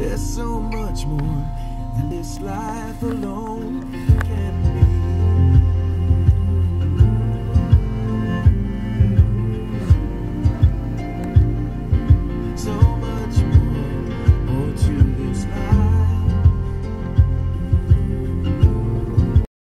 There's so much more than this life alone.